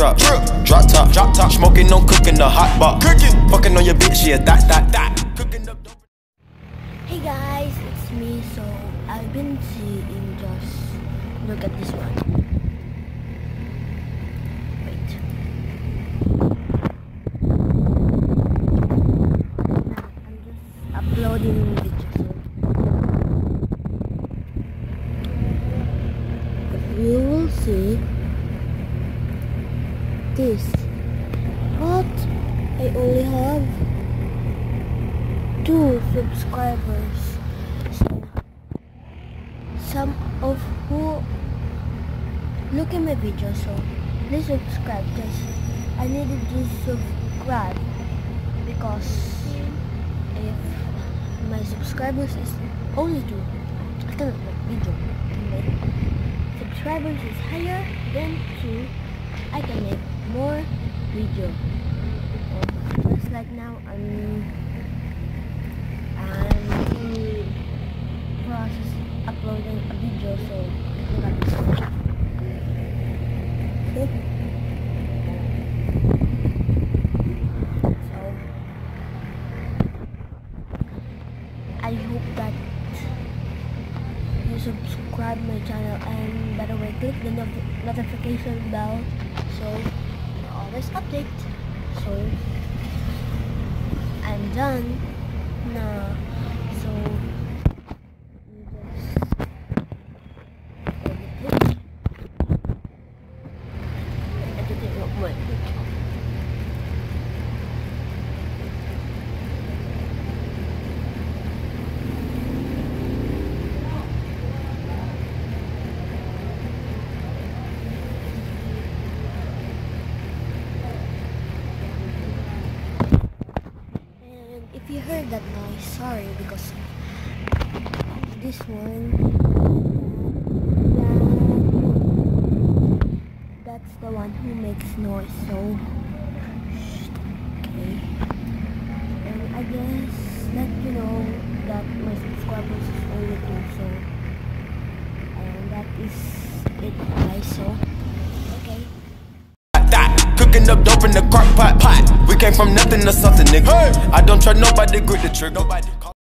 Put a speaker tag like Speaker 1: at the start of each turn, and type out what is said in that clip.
Speaker 1: Drop, drip, drop top, drop top, smoking, no cooking, the hot pot, cooking, fucking on your bitch, yeah, that, that, that, cooking up.
Speaker 2: Hey guys, it's me. So I've been seeing just look at this one. Wait. I'm just uploading videos. So you will see this. But I only have two subscribers. So some of who look at my video so please subscribe guys. I needed to subscribe because if my subscribers is only two, I cannot make video. Subscribers is higher than two, I can make video. Oh, Just like now I'm I'm in process uploading a video so look. So I hope that you subscribe my channel and by the way click the not notification bell so always update. So I'm done. Na so you just edit it edit it real quick And if you heard that noise, sorry because this one, that, that's the one who makes noise. So, okay. And I guess let you know that my subscribers is only two. So, and that is it, guys. So, okay.
Speaker 1: that. Cooking up dope in the crock pot, came from nothing to something, nigga. I don't trust nobody, grip the trick. Nobody.